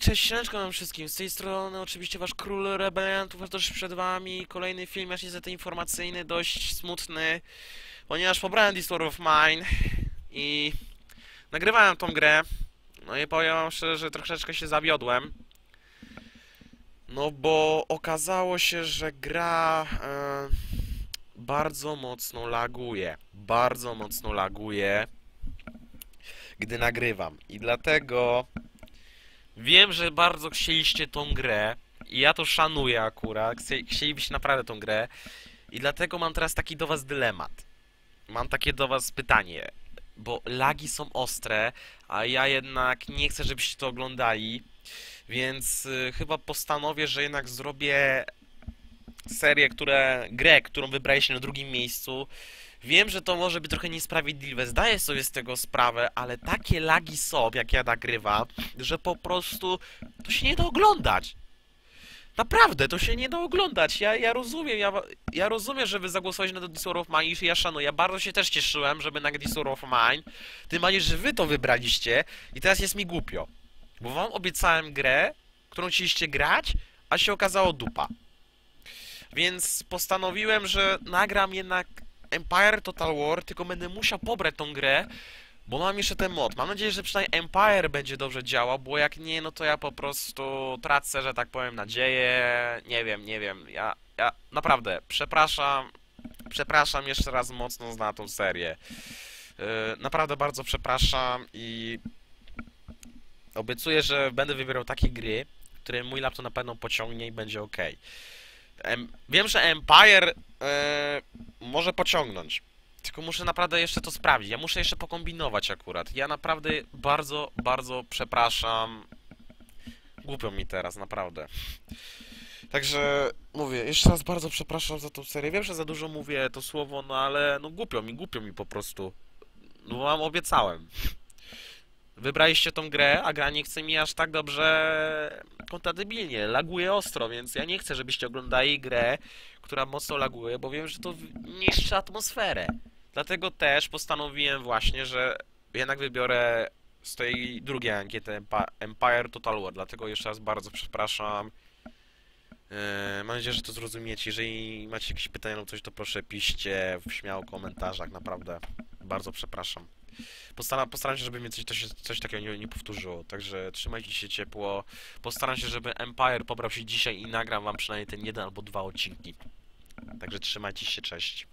cześć, siemaneczko nam wszystkim. Z tej strony oczywiście wasz król rebeliantów, też przed wami kolejny film, jakiś niestety informacyjny, dość smutny, ponieważ pobrałem War of Mine i nagrywałem tą grę, no i powiem wam szczerze, że troszeczkę się zawiodłem. No bo okazało się, że gra e, bardzo mocno laguje, bardzo mocno laguje, gdy nagrywam i dlatego... Wiem, że bardzo chcieliście tą grę i ja to szanuję akurat. Chcie- Chcielibyście naprawdę tą grę i dlatego mam teraz taki do was dylemat. Mam takie do was pytanie, bo lagi są ostre, a ja jednak nie chcę, żebyście to oglądali, więc y, chyba postanowię, że jednak zrobię serię, które, grę, którą wybraliście na drugim miejscu. Wiem, że to może być trochę niesprawiedliwe, zdaję sobie z tego sprawę, ale takie lagi są, jak ja nagrywam, że po prostu to się nie da oglądać. Naprawdę, to się nie da oglądać. Ja, ja rozumiem, ja, ja rozumiem, że wy zagłosowaliście na War of Mine i ja szanuję. Ja bardzo się też cieszyłem, żeby na War of Mine. Tym bardziej, że wy to wybraliście i teraz jest mi głupio. Bo wam obiecałem grę, którą chcieliście grać, a się okazało dupa. Więc postanowiłem, że nagram jednak Empire Total War, tylko będę musiał pobrać tą grę, bo mam jeszcze ten mod. Mam nadzieję, że przynajmniej Empire będzie dobrze działał, bo jak nie, no to ja po prostu tracę, że tak powiem, nadzieję. Nie wiem, nie wiem. Ja, ja naprawdę przepraszam, przepraszam jeszcze raz mocno za tą serię. Yy, naprawdę bardzo przepraszam i obiecuję, że będę wybierał takie gry, które mój laptop na pewno pociągnie i będzie ok. Em, wiem, że Empire e, może pociągnąć. Tylko muszę naprawdę jeszcze to sprawdzić. Ja muszę jeszcze pokombinować akurat. Ja naprawdę bardzo, bardzo przepraszam. Głupio mi teraz, naprawdę. Także mówię, jeszcze raz bardzo przepraszam za tą serię. Wiem, że za dużo mówię to słowo, no ale no głupio mi, głupio mi po prostu. No wam obiecałem. Wybraliście tą grę, a gra nie chce mi aż tak dobrze kompatybilnie. Laguje ostro, więc ja nie chcę, żebyście oglądali grę, która mocno laguje, bo wiem, że to niszczy atmosferę. Dlatego też postanowiłem właśnie, że jednak wybiorę z tej drugiej ankiety Empire Total War. Dlatego jeszcze raz bardzo przepraszam. Eee, mam nadzieję, że to zrozumiecie. Jeżeli macie jakieś pytania lub coś, to proszę piszcie w śmiało komentarzach. Naprawdę bardzo przepraszam. Postaram, postaram się, żeby mnie coś, coś, coś takiego nie, nie powtórzyło. Także trzymajcie się ciepło. Postaram się, żeby Empire pobrał się dzisiaj i nagram wam przynajmniej ten jeden albo dwa odcinki. Także trzymajcie się, cześć.